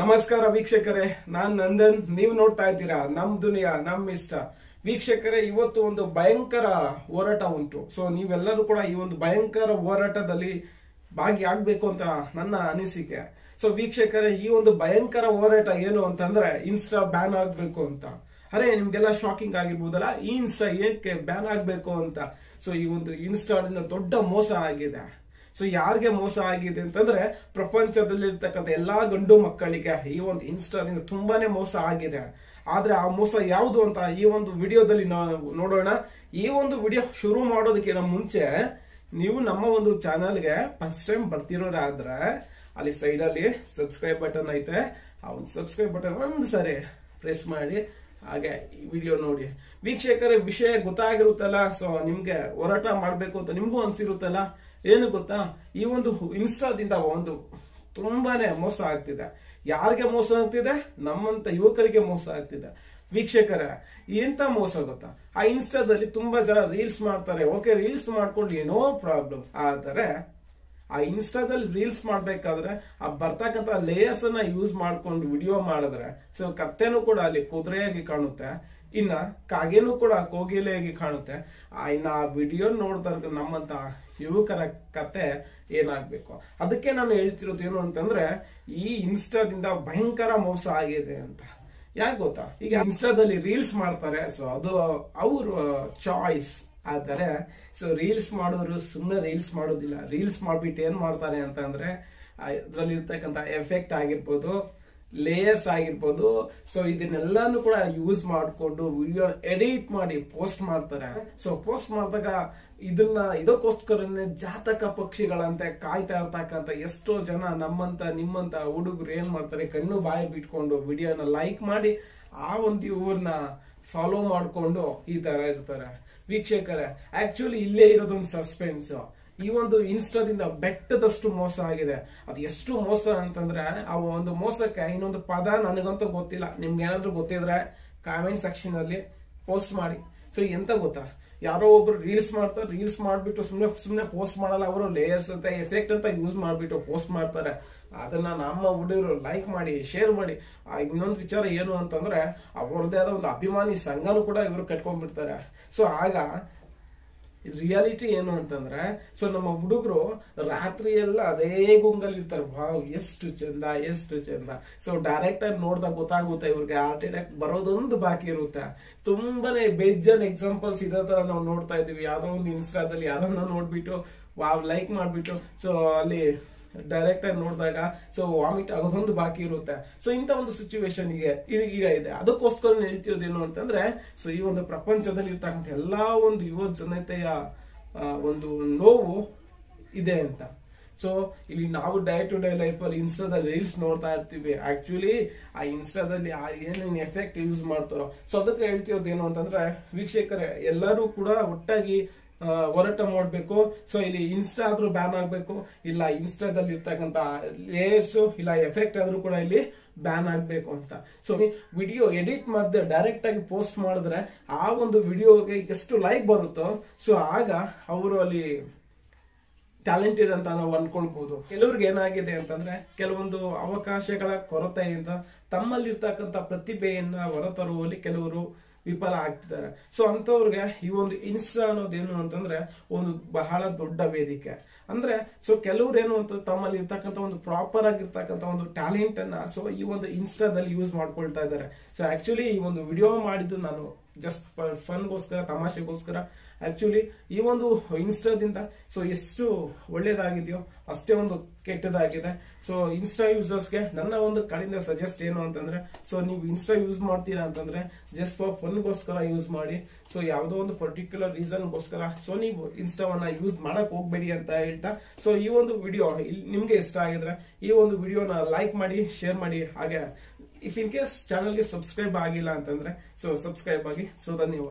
ನಮಸ್ಕಾರ ವೀಕ್ಷಕರೇ, ನಾನ್ ನಂದನ್, ನೀವು ನೋಡ್ತಾ ಇದ್ದೀರಾ? ನಮ್ ದುನಿಯಾ, ನಮ್ ಇಷ್ಟ. ವೀಕ್ಷಕರೇ, ಇವತ್ತು ಒಂದು ಭಯಂಕರ ಹೋರಾಟ ಉಂಟು. ಸೊ ನೀವೆಲ್ಲರೂ ಕೂಡ ಈ ಒಂದು ಭಯಂಕರ ಹೋರಾಟದಲ್ಲಿ ಭಾಗಿಯಾಗಬೇಕು ಅಂತ ನನ್ನ ಅನಿಸಿಕೆ. ಸೊ ವೀಕ್ಷಕರೇ, ಈ ಒಂದು ಭಯಂಕರ ಹೋರಾಟ ಏನು ಅಂತಂದ್ರೆ ಇನ್ಸ್ಟಾ ಬ್ಯಾನ್ ಆಗ್ಬೇಕು ಅಂತ. ಅರೆ, ನಿಮ್ಗೆಲ್ಲ ಶಾಕಿಂಗ್ ಆಗಿರ್ಬೋದಲ್ಲ? ಈ ಇನ್ಸ್ಟಾ ಏಕೆ ಬ್ಯಾನ್ ಆಗ್ಬೇಕು ಅಂತ? ಸೊ ಈ ಒಂದು ಇನ್ಸ್ಟಾದಿಂದ ದೊಡ್ಡ ಮೋಸ ಆಗಿದೆ. ಸೊ ಯಾರಿಗೆ ಮೋಸ ಆಗಿದೆ ಅಂತಂದ್ರೆ ಪ್ರಪಂಚದಲ್ಲಿರ್ತಕ್ಕಂಥ ಎಲ್ಲಾ ಗಂಡು ಮಕ್ಕಳಿಗೆ ಈ ಒಂದು ಇನ್ಸ್ಟಾದಿಂದ ತುಂಬಾನೇ ಮೋಸ ಆಗಿದೆ. ಆದ್ರೆ ಆ ಮೋಸ ಯಾವುದು ಅಂತ ಈ ಒಂದು ವಿಡಿಯೋದಲ್ಲಿ ನಾವು ನೋಡೋಣ. ಈ ಒಂದು ವಿಡಿಯೋ ಶುರು ಮಾಡೋದಕ್ಕಿಂತ ಮುಂಚೆ ನೀವು ನಮ್ಮ ಒಂದು ಚಾನಲ್ಗೆ ಫಸ್ಟ್ ಟೈಮ್ ಬರ್ತಿರೋರಾದ್ರೆ ಅಲ್ಲಿ ಸೈಡ್ ಅಲ್ಲಿ ಸಬ್ಸ್ಕ್ರೈಬ್ ಬಟನ್ ಐತೆ. ಆ ಒಂದು ಸಬ್ಸ್ಕ್ರೈಬ್ ಬಟನ್ ಒಂದು ಸರಿ ಪ್ರೆಸ್ ಮಾಡಿ. ಹಾಗೆ ಈ ವಿಡಿಯೋ ನೋಡಿ. ವೀಕ್ಷಕರ ವಿಷಯ ಗೊತ್ತಾಗಿರುತ್ತಲ್ಲ ಸೊ ನಿಮ್ಗೆ ಹೋರಾಟ ಮಾಡ್ಬೇಕು ಅಂತ ನಿಮ್ಗೂ ಅನ್ಸಿರುತ್ತಲ್ಲ, ಏನು ಗೊತ್ತಾ? ಈ ಒಂದು ಇನ್ಸ್ಟಾದಿಂದ ಒಂದು ತುಂಬಾನೇ ಮೋಸ ಆಗ್ತಿದೆ. ಯಾರಿಗೆ ಮೋಸ ಆಗ್ತಿದೆ? ನಮ್ಮಂತ ಯುವಕರಿಗೆ ಮೋಸ ಆಗ್ತಿದೆ. ವೀಕ್ಷಕರ, ಎಂತ ಮೋಸ ಗೊತ್ತಾ? ಆ ಇನ್ಸ್ಟಾದಲ್ಲಿ ತುಂಬಾ ಜನ ರೀಲ್ಸ್ ಮಾಡ್ತಾರೆ. ಓಕೆ ರೀಲ್ಸ್ ಮಾಡ್ಕೊಂಡು ಏನೋ ಪ್ರಾಬ್ಲಮ್ ಆದರೆ ಆ ಇನ್ಸ್ಟಾದಲ್ಲಿ ರೀಲ್ಸ್ ಮಾಡ್ಬೇಕಾದ್ರೆ ಆ ಬರ್ತಕ್ಕಂಥ ಲೇಯರ್ಸ್ ಅನ್ನ ಯೂಸ್ ಮಾಡ್ಕೊಂಡು ವಿಡಿಯೋ ಮಾಡಿದ್ರೆ ಸೊ ಕತ್ತೆನೂ ಕೂಡ ಅಲ್ಲಿ ಕುದುರೆಯಾಗಿ ಕಾಣುತ್ತೆ. ಇನ್ನ ಕಾಗೆನೂ ಕೂಡ ಕೋಗಿಲೆಯಾಗಿ ಕಾಣುತ್ತೆ. ಆ ಇನ್ನ ಆ ವಿಡಿಯೋ ನೋಡ್ದಾಗ ನಮ್ಮಂತ ಯುವಕರ ಕತೆ ಏನಾಗ್ಬೇಕು? ಅದಕ್ಕೆ ನಾನು ಹೇಳ್ತಿರೋದು ಏನು ಅಂತಂದ್ರೆ, ಈ ಇನ್ಸ್ಟಾದಿಂದ ಭಯಂಕರ ಮೋಸ ಆಗಿದೆ ಅಂತ. ಯಾಕೆ ಗೊತ್ತಾ? ಈಗ ಇನ್ಸ್ಟಾದಲ್ಲಿ ರೀಲ್ಸ್ ಮಾಡ್ತಾರೆ ಸೊ ಅದು ಅವ್ರ ಚಾಯ್ಸ್ ಆದರೆ ಸೊ ರೀಲ್ಸ್ ಮಾಡೋರು ಸುಮ್ಮನೆ ರೀಲ್ಸ್ ಮಾಡೋದಿಲ್ಲ. ರೀಲ್ಸ್ ಮಾಡ್ಬಿಟ್ಟು ಏನು ಮಾಡ್ತಾರೆ ಅಂತಂದ್ರೆ ಅದರಲ್ಲಿ ಇರ್ತಕ್ಕಂಥ ಎಫೆಕ್ಟ್ ಆಗಿರ್ಬೋದು ಲೇಯರ್ಸ್ ಆಗಿರ್ಬೋದು. ಸೊ ಇದನ್ನೆಲ್ಲಾನು ಕೂಡ ಯೂಸ್ ಮಾಡಿಕೊಂಡು ವಿಡಿಯೋ ಎಡಿಟ್ ಮಾಡಿ ಪೋಸ್ಟ್ ಮಾಡ್ತಾರೆ. ಸೊ ಪೋಸ್ಟ್ ಮಾಡಿದಾಗ ಇದನ್ನ, ಇದಕ್ಕೋಸ್ಕರನೇ ಜಾತಕ ಪಕ್ಷಿಗಳಂತೆ ಕಾಯ್ತಾ ಇರ್ತಕ್ಕಂಥ ಎಷ್ಟೋ ಜನ ನಮ್ಮಂತ, ನಿಮ್ಮಂತ ಹುಡುಗರು ಏನ್ ಮಾಡ್ತಾರೆ, ಕಣ್ಣು ಬಾಯಿ ಬಿಟ್ಕೊಂಡು ವಿಡಿಯೋನ ಲೈಕ್ ಮಾಡಿ ಆ ಒಂದು ಇವ್ರನ್ನ ಫಾಲೋ ಮಾಡಿಕೊಂಡು ಈ ತರ ಇರ್ತಾರೆ. ವೀಕ್ಷಕರೇ ಆಕ್ಚುಲಿ ಇಲ್ಲೇ ಇರೋದೊಂದು ಸಸ್ಪೆನ್ಸ್ ಈ ಒಂದು ಇನ್ಸ್ಟಾದಿಂದ ಬೆಟ್ಟದಷ್ಟು ಮೋಸ ಆಗಿದೆ. ಅದು ಎಷ್ಟು ಮೋಸ ಅಂತಂದ್ರೆ, ಆ ಒಂದು ಮೋಸಕ್ಕೆ ಇನ್ನೊಂದು ಪದ ನನಗಂತೂ ಗೊತ್ತಿಲ್ಲ. ನಿಮ್ಗೆ ಏನಾದ್ರು ಗೊತ್ತಿದ್ರೆ ಕಾಮೆಂಟ್ ಸೆಕ್ಷನ್ ಅಲ್ಲಿ ಪೋಸ್ಟ್ ಮಾಡಿ. ಸೊ ಎಂತ ಗೊತ್ತಾ? ಯಾರೋ ಒಬ್ರು ರೀಲ್ಸ್ ಮಾಡ್ತಾರೆ ರೀಲ್ಸ್ ಮಾಡ್ಬಿಟ್ಟು ಸುಮ್ಮನೆ ಸುಮ್ಮನೆ ಪೋಸ್ಟ್ ಮಾಡಲ್ಲ, ಅವರು ಲೇಯರ್ಸ್ ಅಂತ ಎಫೆಕ್ಟ್ ಅಂತ ಯೂಸ್ ಮಾಡ್ಬಿಟ್ಟು ಪೋಸ್ಟ್ ಮಾಡ್ತಾರೆ. ಅದನ್ನ ನಮ್ಮ ಹುಡುಗರು ಲೈಕ್ ಮಾಡಿ ಶೇರ್ ಮಾಡಿ. ಆ ಇನ್ನೊಂದು ವಿಚಾರ ಏನು ಅಂತಂದ್ರೆ, ಅವ್ರದ್ದೇ ಆದ ಒಂದು ಅಭಿಮಾನಿ ಸಂಘನೂ ಕೂಡ ಇವರು ಕಟ್ಕೊಂಡ್ಬಿಡ್ತಾರೆ. ಸೊ ಆಗ ರಿಯಾಲಿಟಿ ಏನು ಅಂತಂದ್ರೆ ಸೊ ನಮ್ಮ ಹುಡುಗರು ರಾತ್ರಿ ಎಲ್ಲ ಅದೇ ಗುಂಗಲ್ಲಿ ಇರ್ತಾರೆ ವಾವ್, ಎಷ್ಟು ಚಂದ ಎಷ್ಟು ಚಂದ. ಸೊ ಡೈರೆಕ್ಟ್ ಆಗಿ ನೋಡ್ದಾಗ ಗೊತ್ತಾಗುತ್ತೆ ಇವ್ರಿಗೆ ಹಾರ್ಟ್ ಅಟ್ಯಾಕ್ ಬರೋದೊಂದು ಬಾಕಿ ಇರುತ್ತೆ. ತುಂಬಾನೇ ಬೇಜನ್ ಎಕ್ಸಾಂಪಲ್ಸ್ ಇದೇ ತರ ನಾವು ನೋಡ್ತಾ ಇದೀವಿ. ಯಾವ್ದೋ ಒಂದು ಇನ್ಸ್ಟಾದಲ್ಲಿ ಯಾರನ್ನ ನೋಡ್ಬಿಟ್ಟು, ವಾವ್ ಲೈಕ್ ಮಾಡ್ಬಿಟ್ಟು ಸೊ ಅಲ್ಲಿ ಡೈರೆಕ್ಟ್ ಆಗಿ ನೋಡಿದಾಗ ಸೊ ವಾಮಿಟ್ ಆಗೋದೊಂದು ಬಾಕಿ ಇರುತ್ತೆ. ಸೊ ಇಂಥ ಒಂದು ಸಿಚುವೇಶನ್ ಈಗ ಇದೆ. ಅದಕ್ಕೋಸ್ಕರ ಹೇಳ್ತಿರೋದೇನು ಅಂತಂದ್ರೆ ಸೊ ಈ ಒಂದು ಪ್ರಪಂಚದಲ್ಲಿ ಇರ್ತಕ್ಕಂಥ ಎಲ್ಲಾ ಒಂದು ಯುವ ಜನತೆಯ ಒಂದು ನೋವು ಇದೆ ಅಂತ. ಸೊ ಇಲ್ಲಿ ನಾವು ಡೇ ಟು ಡೇ ಲೈಫ್ ಅಲ್ಲಿ ಇನ್ಸ್ಟಾದಲ್ಲಿ ರೀಲ್ಸ್ ನೋಡ್ತಾ ಇರ್ತೀವಿ. ಆಕ್ಚುಲಿ ಆ ಇನ್ಸ್ಟಾದಲ್ಲಿ ಆ ಏನೇನು ಎಫೆಕ್ಟ್ ಯೂಸ್ ಮಾಡ್ತಾರೋ. ಸೊ ಅದಕ್ಕೆ ಹೇಳ್ತಿರೋದು ಏನು ಅಂತಂದ್ರೆ, ವೀಕ್ಷಕರೇ, ಎಲ್ಲರೂ ಕೂಡ ಒಟ್ಟಾಗಿ ಹೋರಾಟ ಮಾಡಬೇಕು. ಸೊ ಇಲ್ಲಿ ಇನ್ಸ್ಟಾ ಆದ್ರೂ ಬ್ಯಾನ್ ಆಗಬೇಕು. ಇಲ್ಲ ಇನ್ಸ್ಟಾದಲ್ಲಿ ಇರ್ತಕ್ಕಂತ ಲೇಯರ್ಸ್ ಇಲ್ಲ ಎಫೆಕ್ಟ್ ಆದ್ರೂ ಕೂಡ ಇಲ್ಲಿ ಬ್ಯಾನ್ ಆಗಬೇಕು ಅಂತ. ಸೊ ವಿಡಿಯೋ ಎಡಿಟ್ ಮಾಡಿದ್ರೆ ಡೈರೆಕ್ಟ್ ಆಗಿ ಪೋಸ್ಟ್ ಮಾಡಿದ್ರೆ ಆ ಒಂದು ವಿಡಿಯೋಗೆ ಎಷ್ಟು ಲೈಕ್ ಬರುತ್ತೋ ಸೊ ಆಗ ಅವರು ಅಲ್ಲಿ ಟ್ಯಾಲೆಂಟೆಡ್ ಅಂತ ನಾವು ಅನ್ಕೊಳ್ಬಹುದು ಕೆಲವ್ರಿಗೆ ಏನಾಗಿದೆ ಅಂತಂದ್ರೆ ಕೆಲವೊಂದು ಅವಕಾಶಗಳ ಕೊರತೆಯಿಂದ ತಮ್ಮಲ್ಲಿರ್ತಕ್ಕಂಥ ಪ್ರತಿಭೆಯನ್ನ ಹೊರತರುವಲ್ಲಿ ಕೆಲವರು ವಿಫಲ ಆಗ್ತಿದ್ದಾರೆ. ಸೊ ಅಂಥವ್ರಿಗೆ ಈ ಒಂದು ಇನ್ಸ್ಟಾ ಅನ್ನೋದೇನು ಅಂತಂದ್ರೆ ಒಂದು ಬಹಳ ದೊಡ್ಡ ವೇದಿಕೆ. ಅಂದ್ರೆ ಸೊ ಕೆಲವ್ರು ಏನು ಅಂತ ತಮ್ಮಲ್ಲಿ ಇರ್ತಕ್ಕಂಥ ಒಂದು ಪ್ರಾಪರ್ ಆಗಿರ್ತಕ್ಕಂಥ ಒಂದು ಟ್ಯಾಲೆಂಟ್ ಅನ್ನ ಸೊ ಈ ಒಂದು ಇನ್ಸ್ಟಾದಲ್ಲಿ ಯೂಸ್ ಮಾಡ್ಕೊಳ್ತಾ ಇದ್ದಾರೆ. ಸೊ ಆಕ್ಚುಲಿ ಈ ಒಂದು ವಿಡಿಯೋ ಮಾಡಿದ್ದು ನಾನು ಜಸ್ಟ್ ಫನ್ಗೋಸ್ಕರ ತಮಾಷೆಗೋಸ್ಕರ. ಆಕ್ಚುಲಿ ಈ ಒಂದು ಇನ್ಸ್ಟಾದಿಂದ ಸೊ ಎಷ್ಟು ಒಳ್ಳೇದಾಗಿದೆಯೋ ಅಷ್ಟೇ ಒಂದು ಕೆಟ್ಟದಾಗಿದೆ. ಸೊ ಇನ್ಸ್ಟಾ ಯೂಸರ್ಸ್ಗೆ ನನ್ನ ಒಂದು ಕಡೆಯಿಂದ ಸಜೆಸ್ಟ್ ಏನು ಅಂತಂದ್ರೆ ಸೊ ನೀವು ಇನ್ಸ್ಟಾ ಯೂಸ್ ಮಾಡ್ತೀರಾ ಅಂತಂದ್ರೆ ಜಸ್ಟ್ ಫಾರ್ ಫನ್ಗೋಸ್ಕರ ಯೂಸ್ ಮಾಡಿ. ಸೊ ಯಾವುದೋ ಒಂದು ಪರ್ಟಿಕ್ಯುಲರ್ ರೀಸನ್ಗೋಸ್ಕರ ಸೊ ನೀವು ಇನ್ಸ್ಟಾವನ್ನ ಯೂಸ್ ಮಾಡಕ್ ಹೋಗ್ಬೇಡಿ ಅಂತ ಹೇಳ್ತಾ ಸೊ ಈ ಒಂದು ವಿಡಿಯೋ ನಿಮ್ಗೆ ಇಷ್ಟ ಆಗಿದ್ರೆ, ಈ ಒಂದು ವಿಡಿಯೋನ ಲೈಕ್ ಮಾಡಿ ಶೇರ್ ಮಾಡಿ, ಹಾಗೆ. ಇಫ್ ಇನ್ ಕೇಸ್ ಚಾನಲ್ಗೆ ಸಬ್ಸ್ಕ್ರೈಬ್ ಆಗಿಲ್ಲ ಅಂತಂದ್ರೆ ಸೊ ಸಬ್ಸ್ಕ್ರೈಬ್ ಆಗಿ ಸೊ ಧನ್ಯವಾದ.